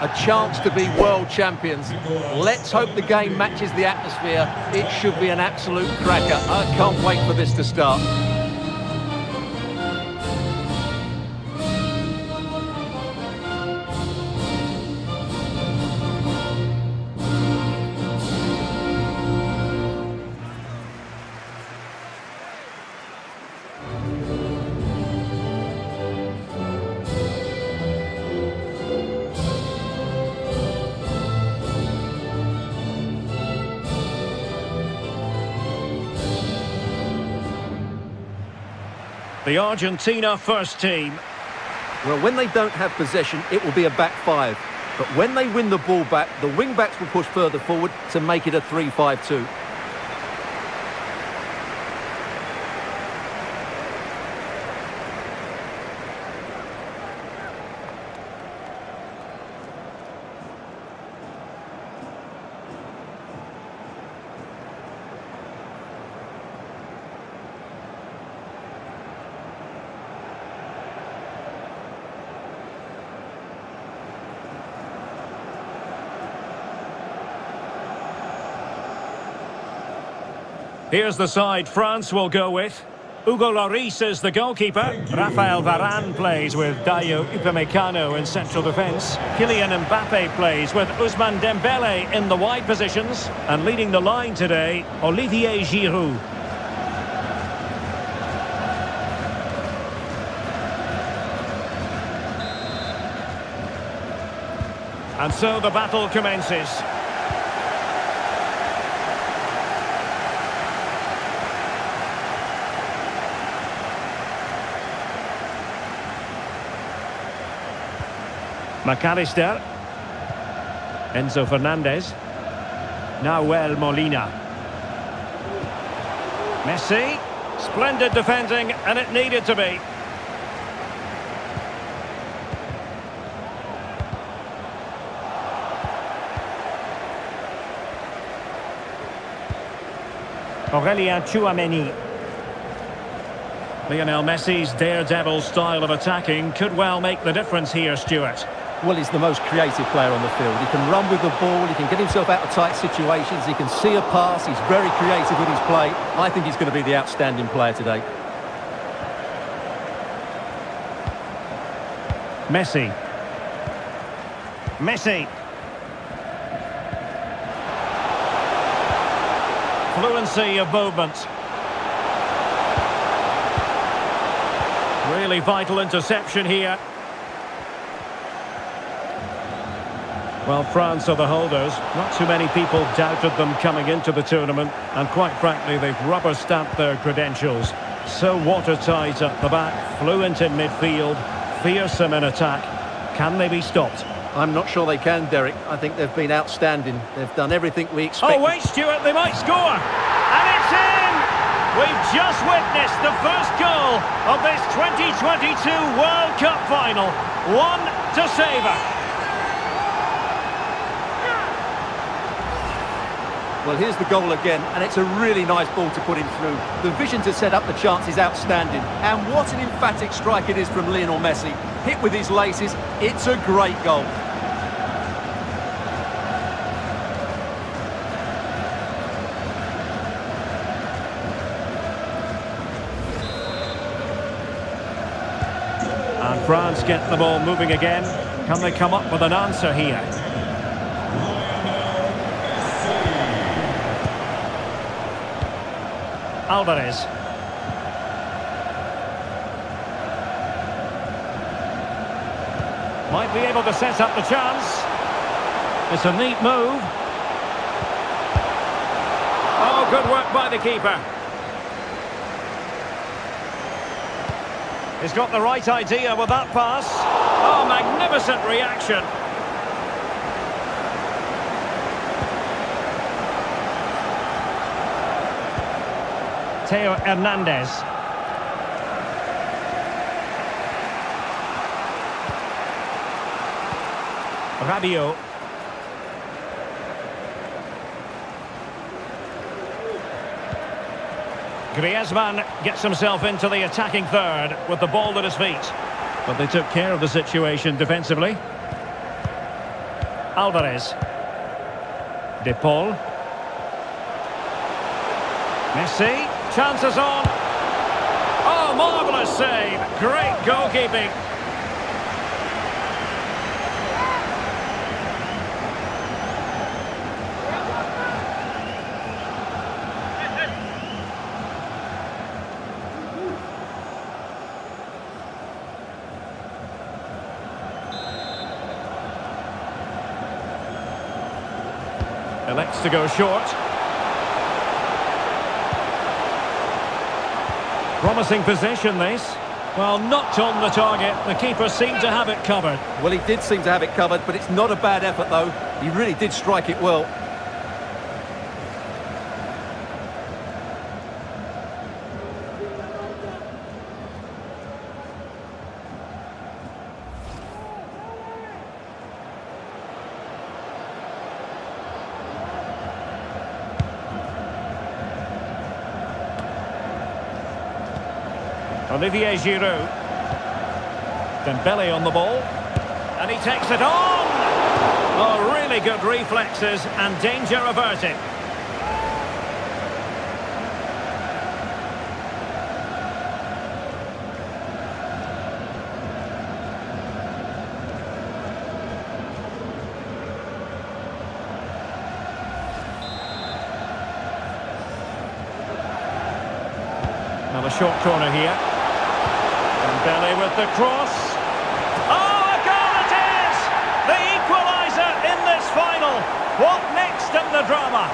A chance to be world champions. Let's hope the game matches the atmosphere. It should be an absolute cracker. I can't wait for this to start. The Argentina first team. Well, when they don't have possession, it will be a back five. But when they win the ball back, the wing-backs will push further forward to make it a 3-5-2. Here's the side France will go with. Hugo Lloris is the goalkeeper. Rafael Varane plays with Dayot Upamecano in central defence. Kylian Mbappe plays with Ousmane Dembele in the wide positions. And leading the line today, Olivier Giroud. And so the battle commences. Mac Allister. Enzo Fernandez. Nahuel Molina. Messi. Splendid defending, and it needed to be. Aurelien Tchouameni. Lionel Messi's daredevil style of attacking could well make the difference here, Stewart. Well, he's the most creative player on the field. He can run with the ball, he can get himself out of tight situations, he can see a pass, he's very creative with his play. I think he's going to be the outstanding player today. Messi. Messi. Fluency of movement. Really vital interception here. Well, France are the holders. Not too many people doubted them coming into the tournament. And quite frankly, they've rubber-stamped their credentials. So watertight at the back, fluent in midfield, fearsome in attack. Can they be stopped? I'm not sure they can, Derek. I think they've been outstanding. They've done everything we oh, expected. Oh, wait, Stewart, they might score. And it's in! We've just witnessed the first goal of this 2022 World Cup final. One to savour. Well, here's the goal again, and it's a really nice ball to put him through. The vision to set up the chance is outstanding. And what an emphatic strike it is from Lionel Messi. Hit with his laces, it's a great goal. And France get the ball moving again. Can they come up with an answer here? Alvarez. Might be able to set up the chance. It's a neat move. Oh, good work by the keeper. He's got the right idea with that pass. Oh, magnificent reaction. Theo Hernandez. Rabiot. Griezmann gets himself into the attacking third with the ball at his feet. But they took care of the situation defensively. Alvarez. De Paul. Messi. Chances on. Oh, marvellous save. Great goalkeeping. Elects to go short. Promising position, this. Well, not on the target. The keeper seemed to have it covered. Well, he did seem to have it covered, but it's not a bad effort, though. He really did strike it well. Olivier Giroud. Dembele on the ball. And he takes it on! Oh, really good reflexes and danger averted. Now a short corner here. With the cross. Oh, a goal it is! The equaliser in this final. What next in the drama?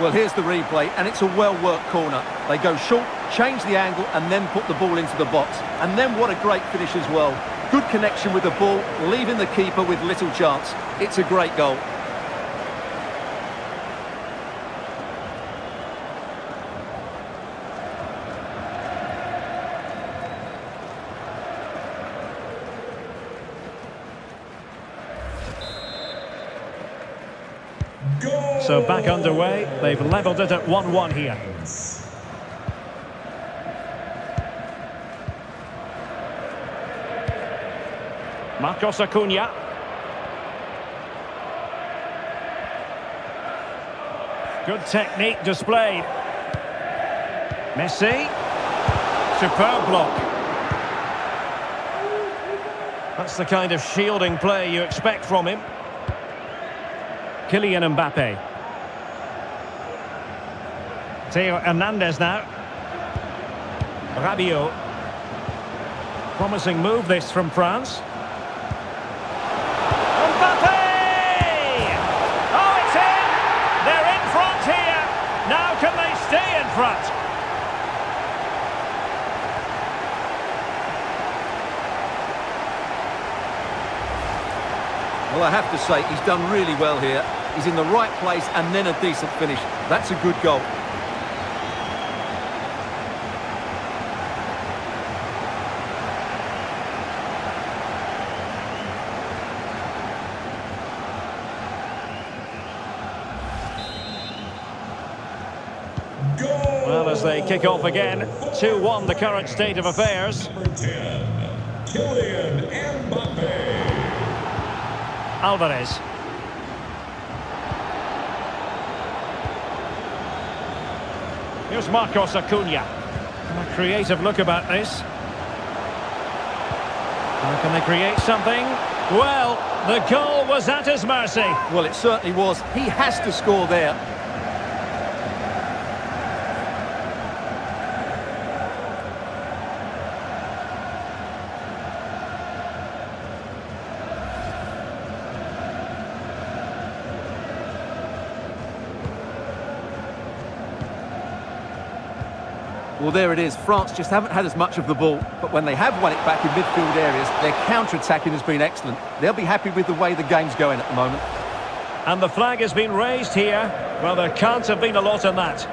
Well, here's the replay, and it's a well-worked corner. They go short, change the angle, and then put the ball into the box. And then what a great finish as well. Good connection with the ball, leaving the keeper with little chance. It's a great goal. So back underway. They've levelled it at 1-1 here. Marcos Acuna. Good technique displayed. Messi. Superb block. That's the kind of shielding play you expect from him. Kylian Mbappe. Theo Hernandez now. Rabiot. Promising move this from France. Mbappe! Oh, it's in! They're in front here. Now can they stay in front? Well, I have to say, he's done really well here. He's in the right place and then a decent finish. That's a good goal. Well, as kick off again, 2-1 the current state of affairs. Alvarez. Here's Marcos Acuna. A creative look about this. How can they create something? Well, the goal was at his mercy. Well, it certainly was. He has to score there. Well, there it is. France just haven't had as much of the ball, but when they have won it back in midfield areas, their counter-attacking has been excellent. They'll be happy with the way the game's going at the moment. And the flag has been raised here. Well, there can't have been a lot in that.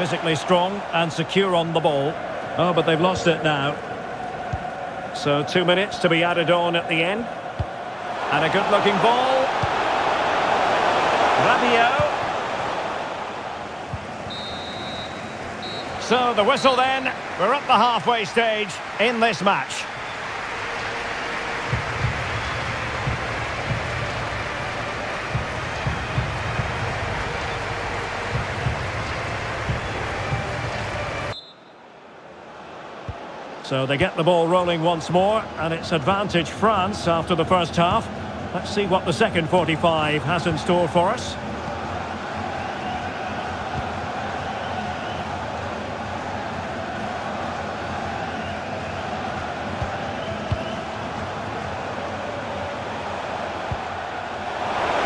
Physically strong and secure on the ball. Oh, but they've lost it now. So two minutes to be added on at the end. And a good-looking ball. Rabiot. So the whistle then. We're at the halfway stage in this match. So they get the ball rolling once more, and it's advantage France after the first half. Let's see what the second 45 has in store for us.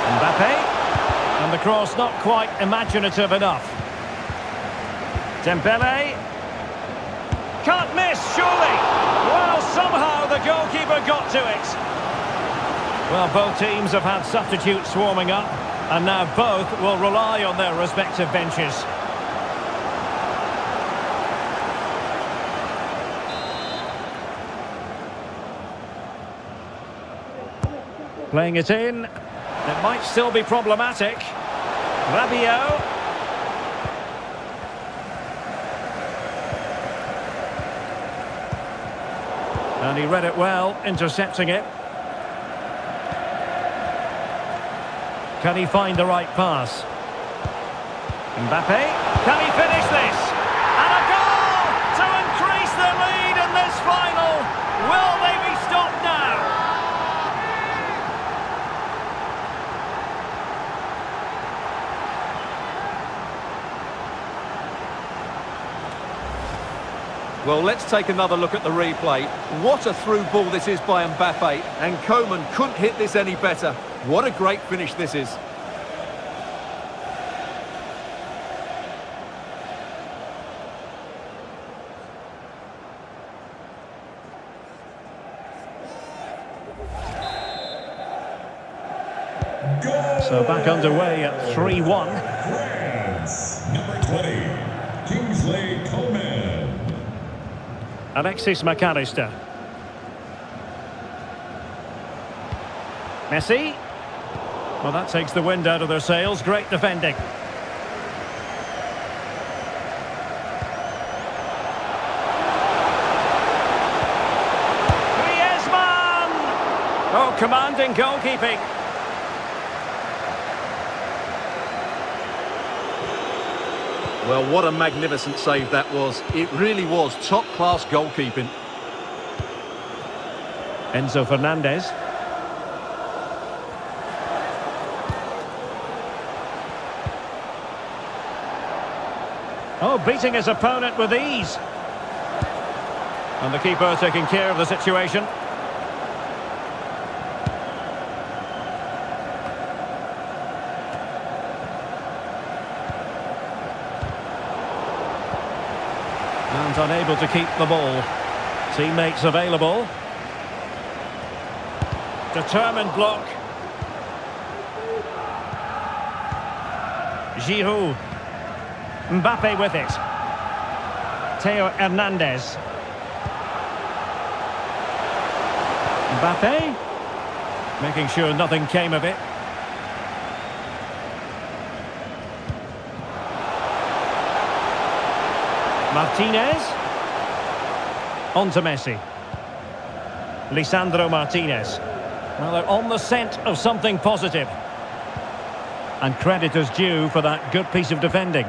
Mbappe. And the cross not quite imaginative enough. Dembele. Can't miss, surely. Somehow the goalkeeper got to it. Well, both teams have had substitutes warming up, and now both will rely on their respective benches. Playing it in. It might still be problematic. Rabiot. And he read it well, intercepting it. Can he find the right pass? Mbappe, can he finish this? And a goal to increase the lead in this final. Will they be stopped now? Well, let's take another look at the replay. What a through ball this is by Mbappe, and Coman couldn't hit this any better. What a great finish this is. So back underway at 3-1. Number 20, Alexis Mac Allister. Messi. Well, that takes the wind out of their sails. Great defending. Griezmann! Oh, commanding goalkeeping. Well, what a magnificent save that was. It really was top-class goalkeeping. Enzo Fernandez. Oh, beating his opponent with ease. And the keeper taking care of the situation. And unable to keep the ball. Teammates available. Determined block. Giroud. Mbappe with it. Theo Hernandez. Mbappe. Making sure nothing came of it. Martinez. On to Messi. Lisandro Martinez. Well, they're on the scent of something positive. And credit is due for that good piece of defending.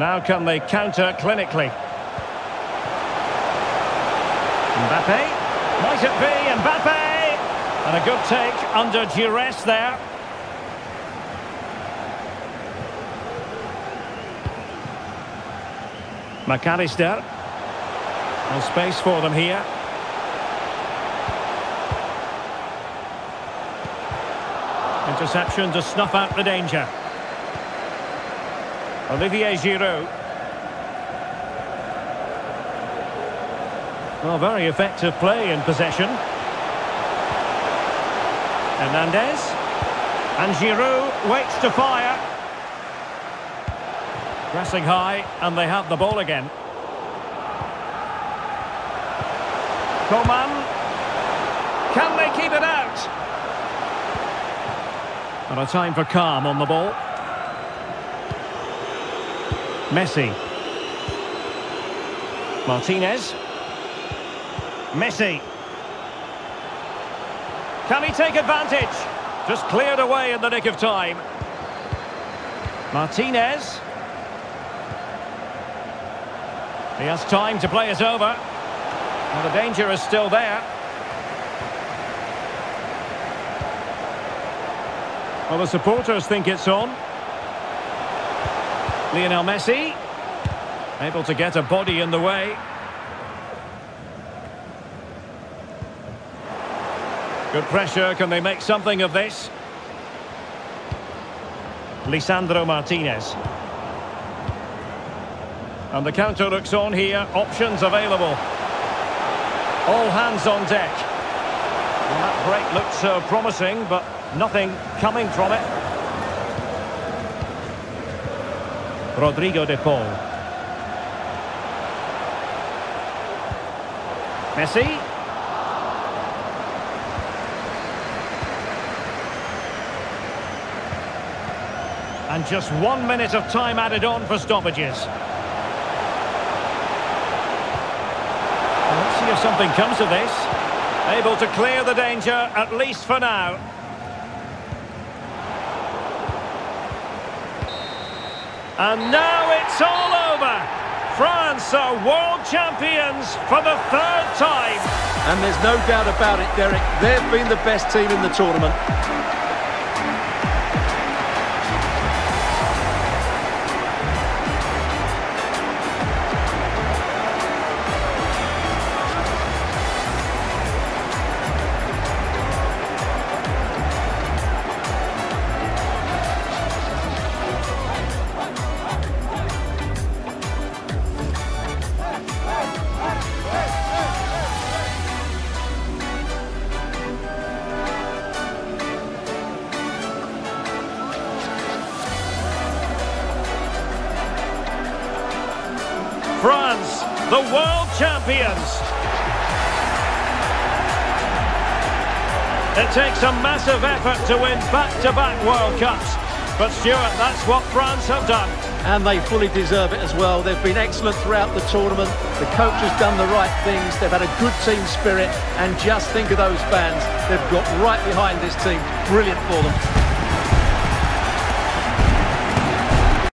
Now can they counter clinically? Mbappe. Might it be Mbappe? And a good take under duress there. Mac Allister. No space for them here. Interception to snuff out the danger. Olivier Giroud. Well, very effective play in possession. Hernandez. And Giroud waits to fire. Pressing high, and they have the ball again. Coman. Can they keep it out? And a time for calm on the ball. Messi. Martinez. Messi. Can he take advantage? Just cleared away in the nick of time. Martinez. He has time to play it over. And the danger is still there. Well, the supporters think it's on. Lionel Messi. Able to get a body in the way. Good pressure. Can they make something of this? Lisandro Martinez. And the counter looks on here. Options available. All hands on deck. Well, that break looks uh, promising, but nothing coming from it. Rodrigo de Paul. Messi. And just one minute of time added on for stoppages. Let's if something comes of this. Able to clear the danger, at least for now. And now it's all over. France are world champions for the third time. And there's no doubt about it, Derek. They've been the best team in the tournament. France, the world champions. It takes a massive effort to win back-to-back -back World Cups. But Stewart, that's what France have done. And they fully deserve it as well. They've been excellent throughout the tournament. The coach has done the right things. They've had a good team spirit. And just think of those fans. They've got right behind this team. Brilliant for them.